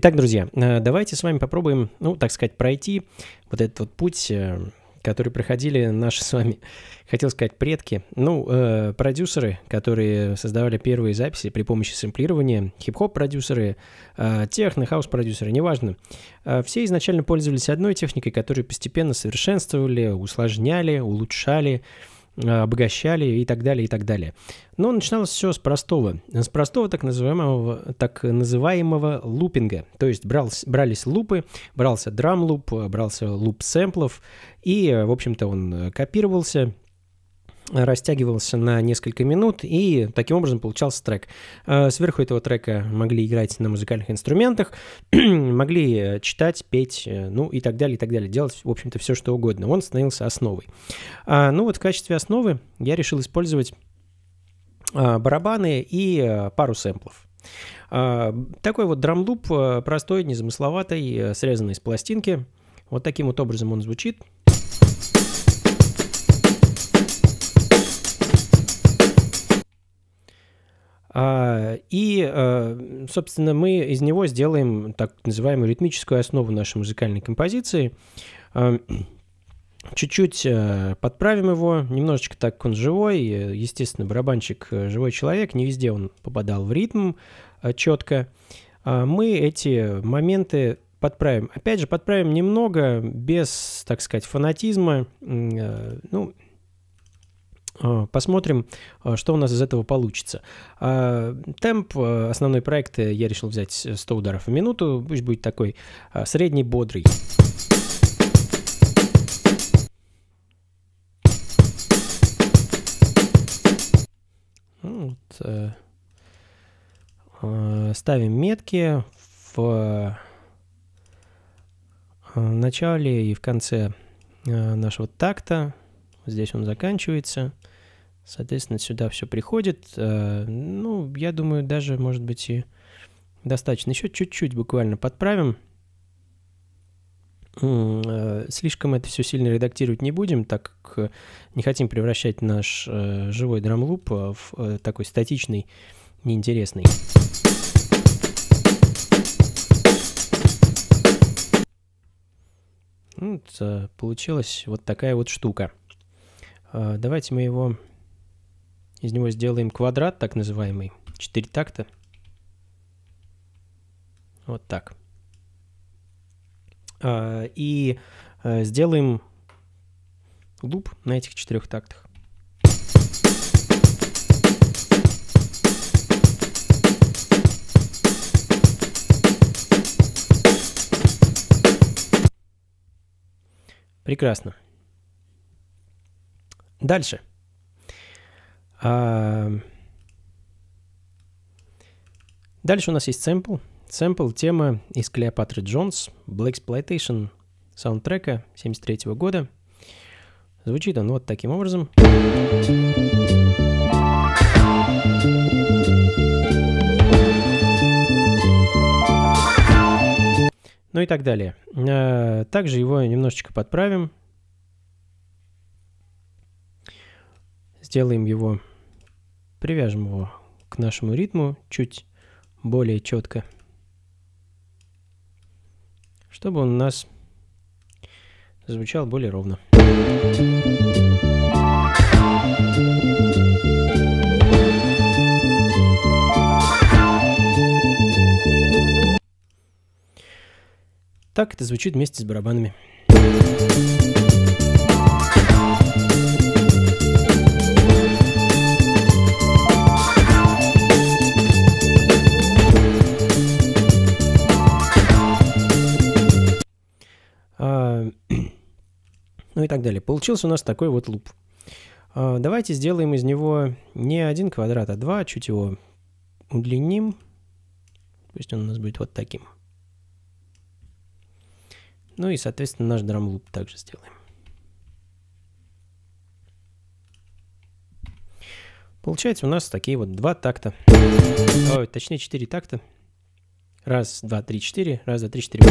Итак, друзья, э, давайте с вами попробуем, ну, так сказать, пройти вот этот вот путь, э, который проходили наши с вами, хотел сказать, предки, ну, э, продюсеры, которые создавали первые записи при помощи сэмплирования, хип-хоп-продюсеры, э, техно, хаус-продюсеры, неважно. Э, все изначально пользовались одной техникой, которую постепенно совершенствовали, усложняли, улучшали, Э, обогащали и так далее, и так далее. Но начиналось все с простого, с простого так называемого, так называемого лупинга. То есть брался, брались лупы, брался драм-луп, брался луп сэмплов, и, в общем-то, он копировался, растягивался на несколько минут, и таким образом получался трек. А, сверху этого трека могли играть на музыкальных инструментах, могли читать, петь, э, ну и так далее, и так далее. Делать, в общем-то, все, что угодно. Он становился основой. А, ну вот в качестве основы я решил использовать барабаны и э, пару сэмплов. Такой вот драмлуп, э, простой, незамысловатый, срезанный из пластинки. Вот таким вот образом он звучит. И, а, собственно, мы из него сделаем так называемую ритмическую основу нашей музыкальной композиции. А, чуть-чуть подправим его, немножечко так он живой, естественно, барабанщик живой человек, не везде он попадал в ритм четко. Мы эти моменты подправим. Опять же, подправим немного, без, так сказать, фанатизма. Ну, а, посмотрим, а, что у нас из этого получится. А, темп, основной проект я решил взять 100 ударов в минуту, пусть будет такой средний, бодрый. Ну вот, э, ставим метки в начале и в конце нашего такта. Здесь он заканчивается. Соответственно, сюда все приходит. Э, ну, я думаю, даже, может быть, и достаточно. Еще чуть-чуть буквально подправим. Э, слишком это все сильно редактировать не будем, так как не хотим превращать наш э, живой драмлуп в такой статичный, неинтересный. Вот, получилась вот такая вот штука. Давайте мы его из него сделаем квадрат, так называемый. Четыре такта. Вот так. А, и а, сделаем луп на этих четырех тактах. Прекрасно. Дальше. А... Дальше у нас есть сэмпл. Сэмпл тема из Клеопатры Джонс, Black Exploitation саундтрека 73 года. Звучит он вот таким образом. Ну и так далее. А, также его немножечко подправим. Сделаем его Привяжем его к нашему ритму чуть более четко, чтобы он у нас звучал более ровно. Так это звучит вместе с барабанами. Ну и так далее. Получился у нас такой вот луп. А, давайте сделаем из него не один квадрат, а два, чуть его удлиним. Пусть он у нас будет вот таким. Ну и, соответственно, наш драм-луп также сделаем. Получается у нас такие вот два такта. Ой, точнее, четыре такта. Раз, два, три, четыре. Раз, два, три, четыре.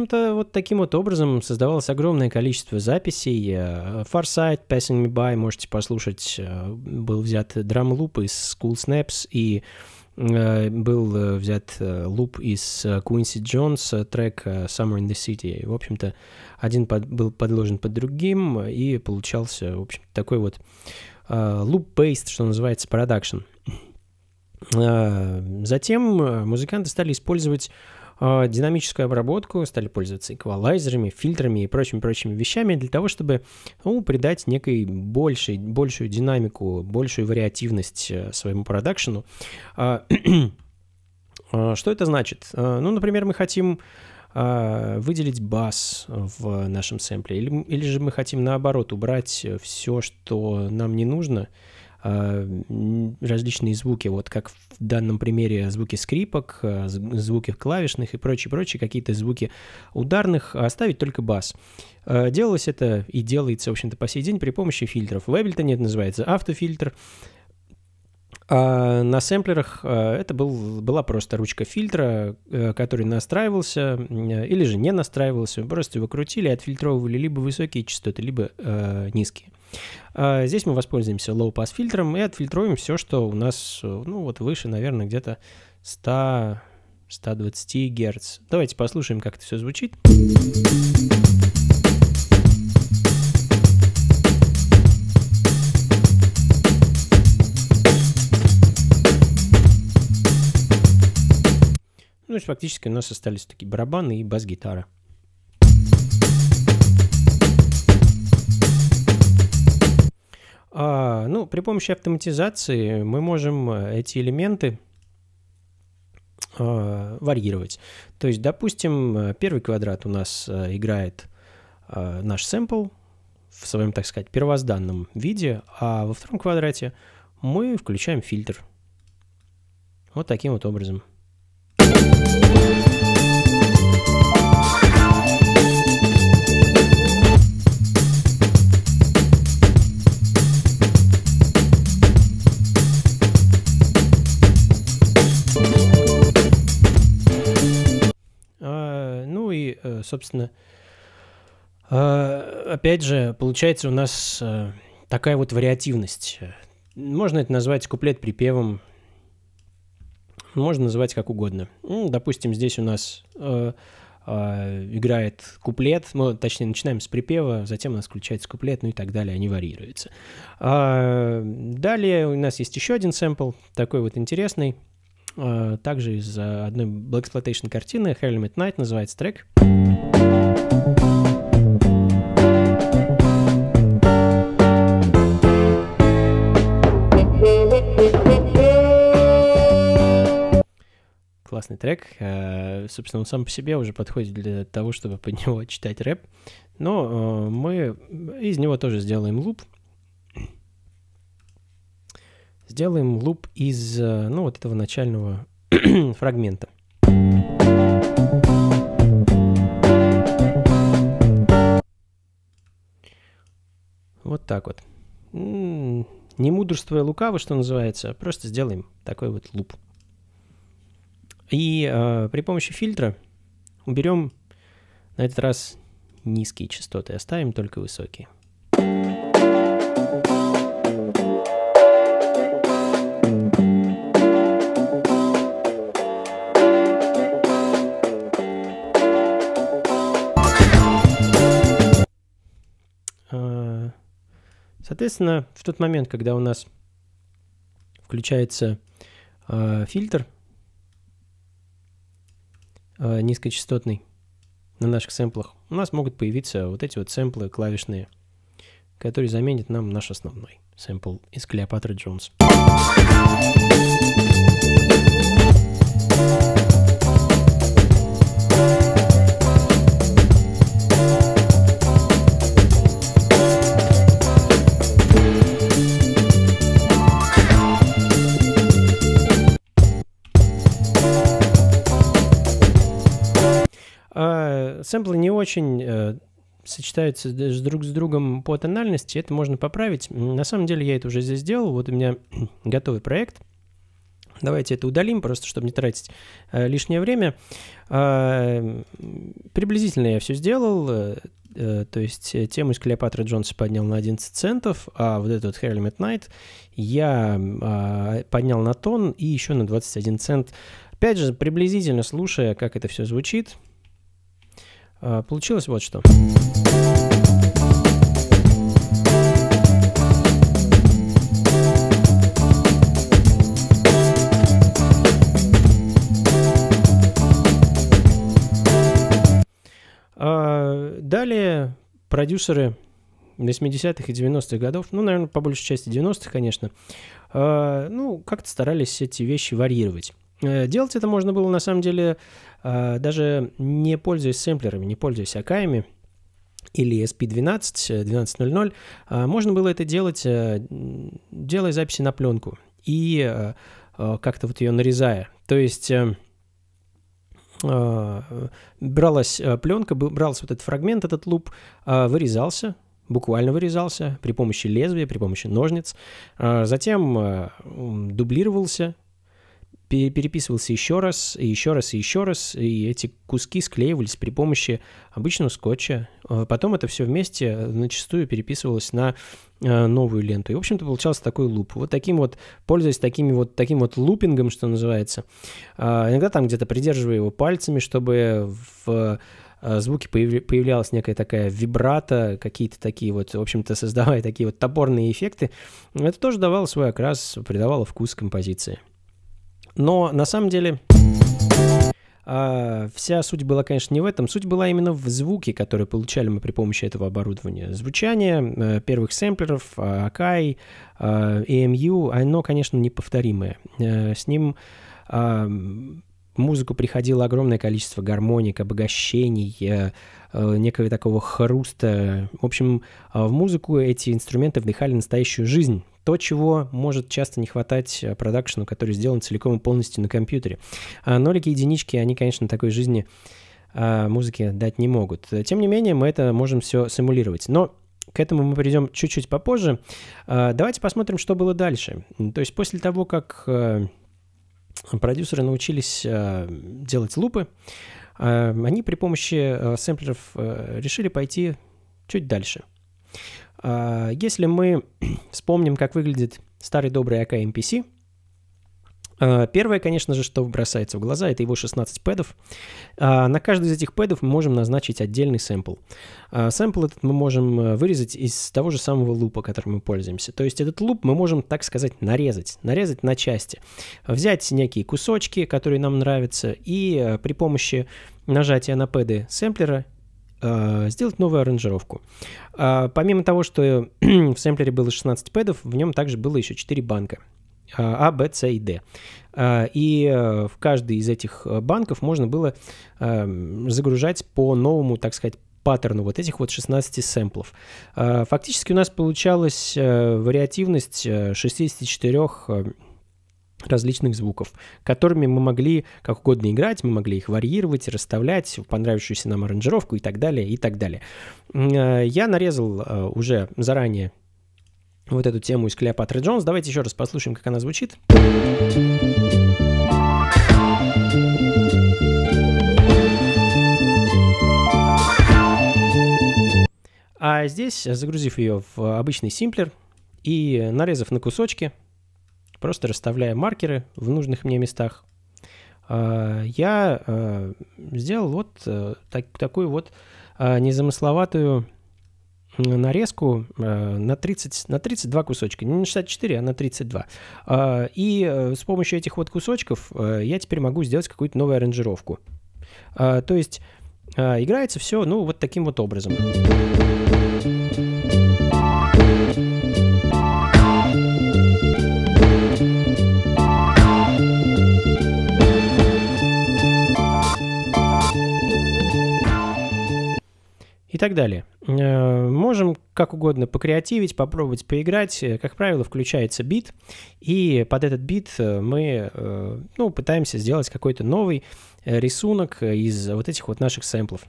Общем-то, вот таким вот образом создавалось огромное количество записей. Farsight, Passing Me By, можете послушать, был взят драм-луп из School Snaps, и был взят луп из Quincy Jones, трек Summer in the City. В общем-то, один под, был подложен под другим, и получался, в общем такой вот луп-based, что называется, продакшн. Затем музыканты стали использовать динамическую обработку, стали пользоваться эквалайзерами, фильтрами и прочими-прочими вещами для того, чтобы ну, придать некой большей, большую динамику, большую вариативность э, своему продакшену. А, а, что это значит? Ну, например, мы хотим выделить бас в нашем сэмпле, или, или же мы хотим наоборот убрать все, что нам не нужно, а, различные звуки, вот как в данном примере звуки скрипок, а, звуки клавишных и прочие-прочие, какие-то звуки ударных, а оставить только бас. Делалось это и делается, в общем-то, по сей день при помощи фильтров. В Ableton это называется автофильтр, а на сэмплерах это был, была просто ручка фильтра, который настраивался или же не настраивался. Просто его крутили и отфильтровывали либо высокие частоты, либо э, низкие. А здесь мы воспользуемся low-pass фильтром и отфильтруем все, что у нас, ну вот выше, наверное, где-то 100 120 Гц. Давайте послушаем, как это все звучит. Ну, то есть фактически у нас остались такие барабаны и бас-гитара. А, ну, при помощи автоматизации мы можем э, эти элементы а, варьировать. То есть, допустим, э, первый квадрат у нас а, играет а, наш сэмпл в своем, так сказать, первозданном виде, а во втором квадрате мы включаем фильтр. Вот таким вот образом. Собственно, а, опять же, получается у нас а, такая вот вариативность. Можно это назвать куплет-припевом, можно называть как угодно. Ну, допустим, здесь у нас э, э, играет куплет, мы, точнее, начинаем с припева, затем у нас включается куплет, ну и так далее, они варьируются. А, далее у нас есть еще один сэмпл, такой вот интересный, также из одной Black Exploitation картины, at Night называется трек. Классный трек. А, собственно, он сам по себе уже подходит для того, чтобы под него читать рэп. Но а, мы из него тоже сделаем луп. Сделаем луп из, э, ну, вот этого начального фрагмента. Вот так вот. Не мудрствуя лукаво, что называется, просто сделаем такой вот луп. И э, при помощи фильтра уберем на этот раз низкие частоты, оставим только высокие. Соответственно, в тот момент, когда у нас включается э, фильтр э, низкочастотный на наших сэмплах, у нас могут появиться вот эти вот сэмплы клавишные, которые заменят нам наш основной сэмпл из Клеопатра Джонс. Сэмплы не очень э, сочетаются даже друг с другом по тональности, это можно поправить. На самом деле я это уже здесь сделал, вот у меня готовый проект Давайте это удалим, просто чтобы не тратить э, лишнее время. Э, приблизительно я все сделал. Э, э, то есть э, тему из Клеопатра Джонса поднял на 11 центов, а вот этот Harlem at Night я э, поднял на тон и еще на 21 цент. Опять же, приблизительно слушая, как это все звучит, получилось вот что. Далее продюсеры 80-х и 90-х годов, ну, наверное, по большей части 90-х, конечно, э, ну, как-то старались эти вещи варьировать. Э, делать это можно было, на самом деле, э, даже не пользуясь сэмплерами, не пользуясь акаями, или SP12, 12.00, э, можно было это делать, делая записи на пленку и как-то вот ее нарезая. То есть бралась пленка, брался вот этот фрагмент, этот луп, вырезался, буквально вырезался при помощи лезвия, при помощи ножниц, затем дублировался, переписывался еще раз, и еще раз, и еще раз, и эти куски склеивались при помощи обычного скотча. Потом это все вместе начастую переписывалось на Э, новую ленту. И, в общем-то, получался такой луп. Вот таким вот, пользуясь такими вот, таким вот лупингом, что называется, а, иногда там где-то придерживая его пальцами, чтобы в э, звуке появлялась некая такая вибрата, какие-то такие вот, в общем-то, создавая такие вот топорные эффекты, это тоже давало свой окрас, придавало вкус композиции. Но на самом деле а, вся суть была, конечно, не в этом. Суть была именно в звуке, который получали мы при помощи этого оборудования. Звучание э, первых сэмплеров, Akai, EMU, оно, конечно, неповторимое. Э, с ним а, музыку приходило огромное количество гармоник, обогащений, э, некого такого хруста. В общем, э, в музыку эти инструменты вдыхали настоящую жизнь. То, чего может часто не хватать продакшену, который сделан целиком и полностью на компьютере. А нолики и единички, они, конечно, такой жизни музыки дать не могут. Тем не менее, мы это можем все симулировать. Но к этому мы придем чуть-чуть попозже. Давайте посмотрим, что было дальше. То есть после того, как продюсеры научились э, делать лупы, э, они при помощи э, сэмплеров решили пойти чуть дальше. Если мы вспомним, как выглядит старый добрый AK MPC, а, первое, конечно же, что бросается в глаза, это его 16 пэдов. А, на каждый из этих пэдов мы можем назначить отдельный сэмпл. А, сэмпл этот мы можем э, вырезать из того же самого лупа, которым мы пользуемся. То есть этот луп мы можем, так сказать, нарезать, нарезать на части. Взять некие кусочки, которые нам нравятся, и э, при помощи нажатия на пэды сэмплера сделать новую аранжировку. Помимо того, что в сэмплере было 16 пэдов, в нем также было еще 4 банка. А, Б, С и Д. А, и э, в каждый из этих э, банков можно было загружать по новому, так сказать, паттерну вот этих вот 16 сэмплов. А, фактически у нас получалась э, вариативность 64 различных звуков, которыми мы могли как угодно играть, мы могли их варьировать, расставлять в понравившуюся нам аранжировку и так далее, и так далее. Я нарезал уже заранее вот эту тему из Клеопатры Джонс. Давайте еще раз послушаем, как она звучит. А здесь, загрузив ее в обычный симплер и нарезав на кусочки, просто расставляя маркеры в нужных мне местах, а, я а, сделал вот э, так, такую вот а, незамысловатую нарезку э, на, 30, на 32 кусочка. Не на 64, а на 32. А, и э, с помощью этих вот кусочков я теперь могу сделать какую-то новую аранжировку. То есть играется все, ну, вот таким вот образом. И так далее. Э, можем как угодно покреативить, попробовать поиграть. Э, как правило, включается бит, и под этот бит э, мы ну, пытаемся сделать какой-то новый рисунок из вот этих вот наших сэмплов.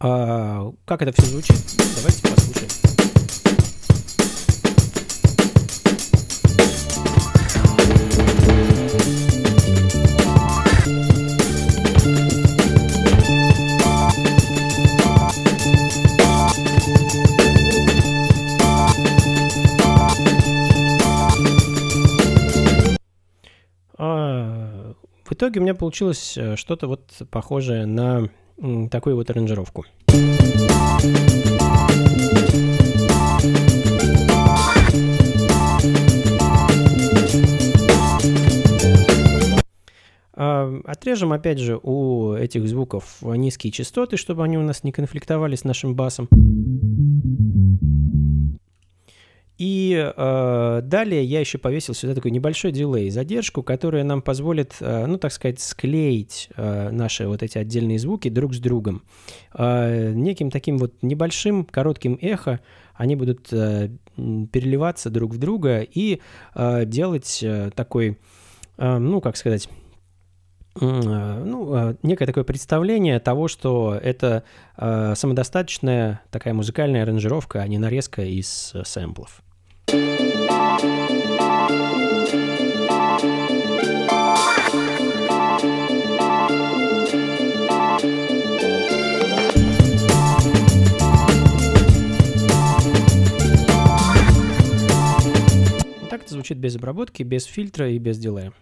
А, как это все звучит? Давайте послушаем. Итоге у меня получилось э, что-то вот похожее на такую вот аранжировку. А, отрежем, опять же, у этих звуков низкие частоты, чтобы они у нас не конфликтовали с нашим басом. И э, далее я еще повесил сюда такой небольшой дилей, задержку, которая нам позволит, э, ну, так сказать, склеить э, наши вот эти отдельные звуки друг с другом. Э, неким таким вот небольшим коротким эхо они будут э, переливаться друг в друга и э, делать э, такой, э, ну, как сказать, э, ну, э, некое такое представление того, что это э, самодостаточная такая музыкальная аранжировка, а не нарезка из э, сэмплов. Так это звучит без обработки, без фильтра и без дилея.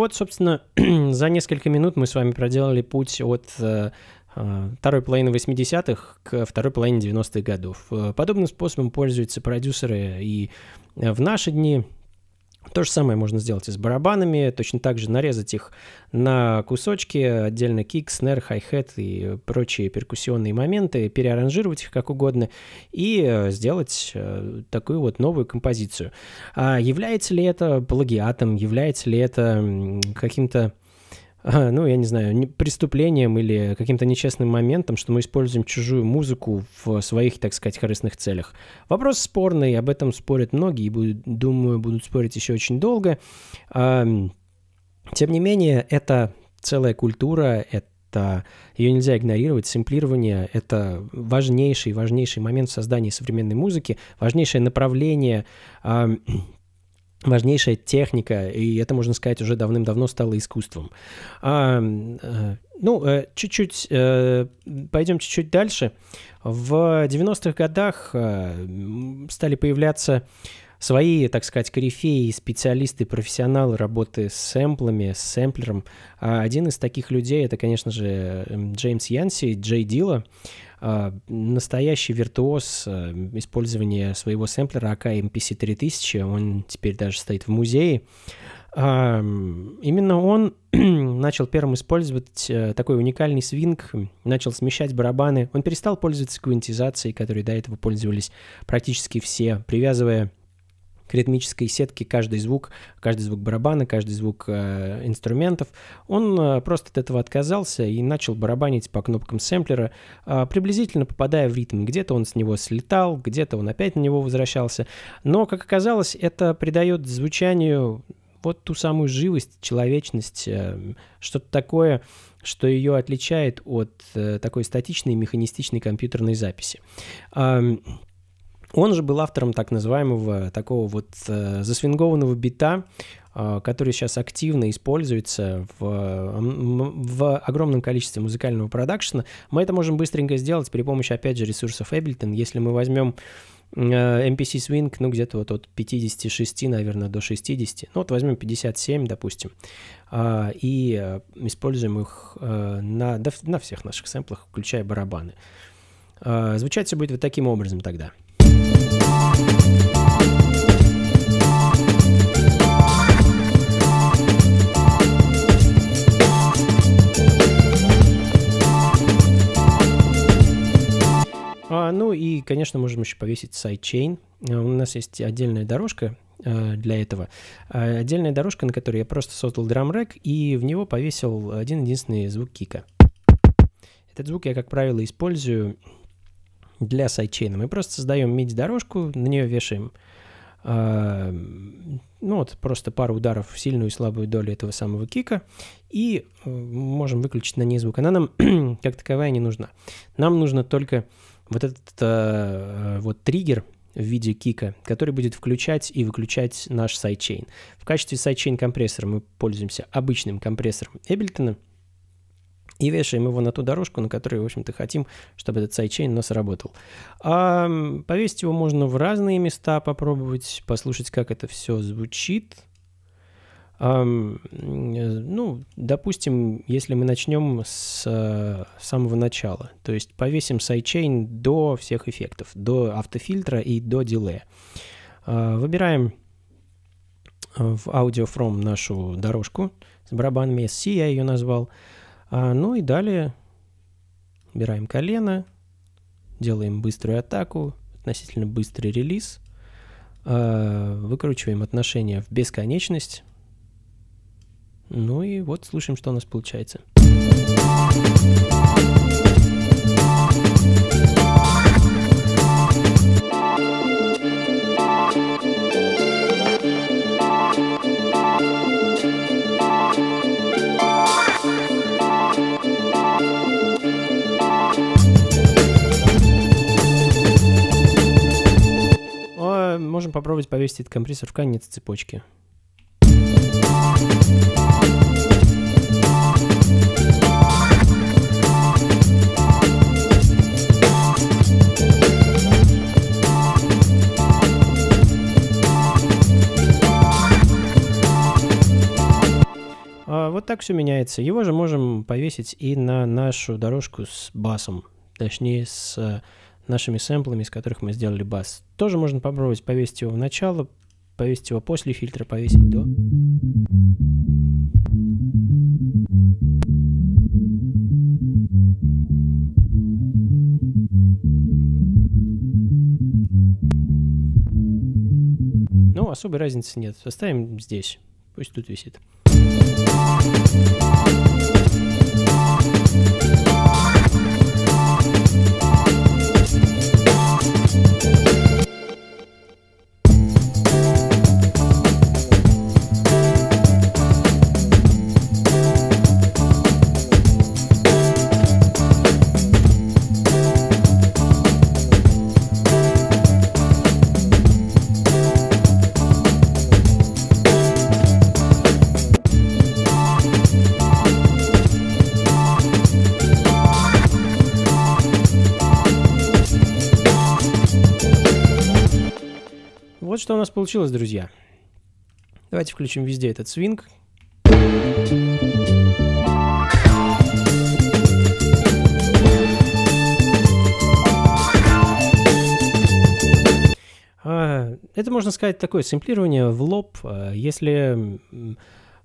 Вот, собственно, за несколько минут мы с вами проделали путь от э, а, второй половины 80-х к второй половине 90-х годов. Э, подобным способом пользуются продюсеры и в наши дни. То же самое можно сделать и с барабанами, точно так же нарезать их на кусочки, отдельно кик, снэр, хай-хет и прочие перкуссионные моменты, переаранжировать их как угодно и э, сделать э, такую вот новую композицию. А является ли это плагиатом, является ли это каким-то ну, я не знаю, преступлением или каким-то нечестным моментом, что мы используем чужую музыку в своих, так сказать, корыстных целях. Вопрос спорный, об этом спорят многие, и, думаю, будут спорить еще очень долго. Тем не менее, это целая культура, это ее нельзя игнорировать. Сэмплирование — это важнейший, важнейший момент в создании современной музыки, важнейшее направление важнейшая техника, и это, можно сказать, уже давным-давно стало искусством. А, э, ну, э, чуть-чуть, э, пойдем чуть-чуть дальше. В 90-х годах стали появляться свои, так сказать, корифеи, специалисты, профессионалы работы с сэмплами, с сэмплером. А один из таких людей — это, конечно же, Джеймс Янси, Джей Дила, а, настоящий виртуоз а, использования своего сэмплера АК MPC 3000, он теперь даже стоит в музее. А, именно он начал первым использовать э, такой уникальный свинг, начал смещать барабаны. Он перестал пользоваться квинтизацией, которой до этого пользовались практически все, привязывая к ритмической сетке каждый звук, каждый звук барабана, каждый звук э, инструментов. Он э, просто от этого отказался и начал барабанить по кнопкам сэмплера, э, приблизительно попадая в ритм. Где-то он с него слетал, где-то он опять на него возвращался. Но, как оказалось, это придает звучанию вот ту самую живость, человечность, э, что-то такое, что ее отличает от э, такой статичной механистичной компьютерной записи. Он же был автором так называемого такого вот э, засвингованного бита, э, который сейчас активно используется в, в огромном количестве музыкального продакшена. Мы это можем быстренько сделать при помощи, опять же, ресурсов Ableton. Если мы возьмем э, MPC Swing, ну, где-то вот от 56, наверное, до 60. Ну, вот возьмем 57, допустим, э, и э, используем их э, на, на всех наших сэмплах, включая барабаны. Э, звучать все будет вот таким образом тогда. А, ну и, конечно, можем еще повесить sidechain. А, у нас есть отдельная дорожка а, для этого. Отдельная дорожка, на которой я просто создал drum rack и в него повесил один единственный звук kick а. Этот звук я, как правило, использую для sidechain а. Мы просто создаем MIDI-дорожку, на нее вешаем э, ну вот просто пару ударов в сильную и слабую долю этого самого kick а, и э, можем выключить на ней звук. Она нам как таковая не нужна. Нам нужно только вот этот э, вот триггер в виде kick а, который будет включать и выключать наш sidechain. В качестве sidechain компрессора мы пользуемся обычным компрессором Ableton, и вешаем его на ту дорожку, на которой, в общем-то, хотим, чтобы этот sidechain у нас работал. А повесить его можно в разные места, попробовать, послушать, как это все звучит. А, ну, допустим, если мы начнем с, с самого начала, то есть повесим sidechain до всех эффектов, до автофильтра и до дилея. А, выбираем в Audio From нашу дорожку с барабанами SC, я ее назвал. А, ну и далее убираем колено, делаем быструю атаку, относительно быстрый релиз, а, выкручиваем отношения в бесконечность. Ну и вот слушаем, что у нас получается. Можем попробовать повесить этот компрессор в конец цепочки. А, вот так все меняется. Его же можем повесить и на нашу дорожку с басом, точнее с нашими сэмплами, из которых мы сделали бас. Тоже можно попробовать повесить его в начало, повесить его после фильтра, повесить до. Ну, особой разницы нет. Оставим здесь. Пусть тут висит. Что у нас получилось, друзья. Давайте включим везде этот свинг. А, это, можно сказать, такое сэмплирование в лоб. А, если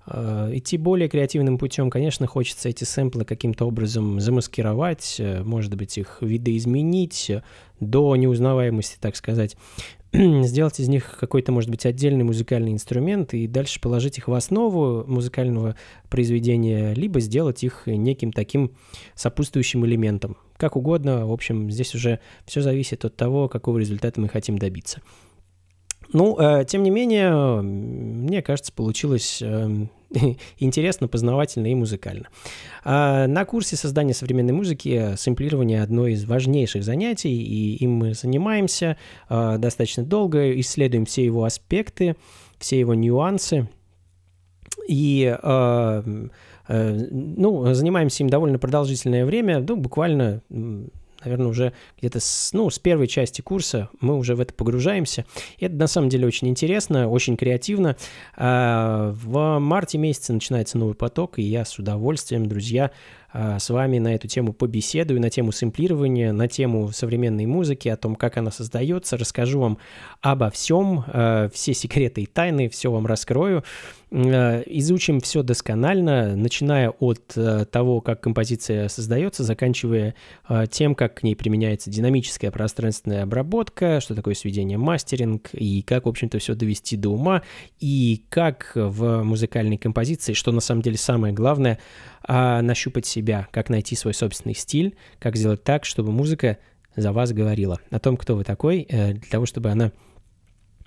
а, идти более креативным путем, конечно, хочется эти сэмплы каким-то образом замаскировать, может быть, их видоизменить до неузнаваемости, так сказать. сделать из них какой-то, может быть, отдельный музыкальный инструмент и дальше положить их в основу музыкального произведения, либо сделать их неким таким сопутствующим элементом. Как угодно, в общем, здесь уже все зависит от того, какого результата мы хотим добиться. Ну, э, тем не менее, мне кажется, получилось э, интересно, познавательно и музыкально. А на курсе создания современной музыки сэмплирование одно из важнейших занятий, и им мы занимаемся э, достаточно долго, исследуем все его аспекты, все его нюансы. И ну, занимаемся им довольно продолжительное время, ну, буквально наверное, уже где-то с, ну, с первой части курса мы уже в это погружаемся. И это на самом деле очень интересно, очень креативно. А, в марте месяце начинается новый поток, и я с удовольствием, друзья, а, с вами на эту тему побеседую, на тему сэмплирования, на тему современной музыки, о том, как она создается, расскажу вам обо всем, а, все секреты и тайны, все вам раскрою. А, изучим все досконально, начиная от того, как композиция создается, заканчивая тем, как к ней применяется динамическая пространственная обработка, что такое сведение мастеринг, и как, в общем-то, все довести до ума, и как в музыкальной композиции, что на самом деле самое главное – а нащупать себя, как найти свой собственный стиль, как сделать так, чтобы музыка за вас говорила. О том, кто вы такой, э, для того, чтобы она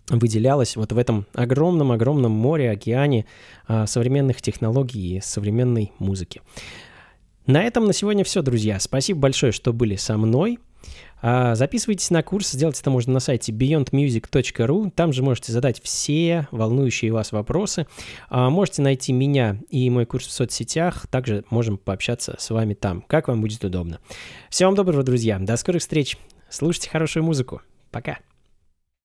выделялась вот в этом огромном-огромном море, океане а, современных технологий и современной музыки. На этом на сегодня все, друзья. Спасибо большое, что были со мной. А, записывайтесь на курс, сделать это можно на сайте beyondmusic.ru, там же можете задать все волнующие вас вопросы. А, можете найти меня и мой курс в соцсетях, также можем пообщаться с вами там, как вам будет удобно. Всего вам доброго, друзья, до скорых встреч, слушайте хорошую музыку, пока.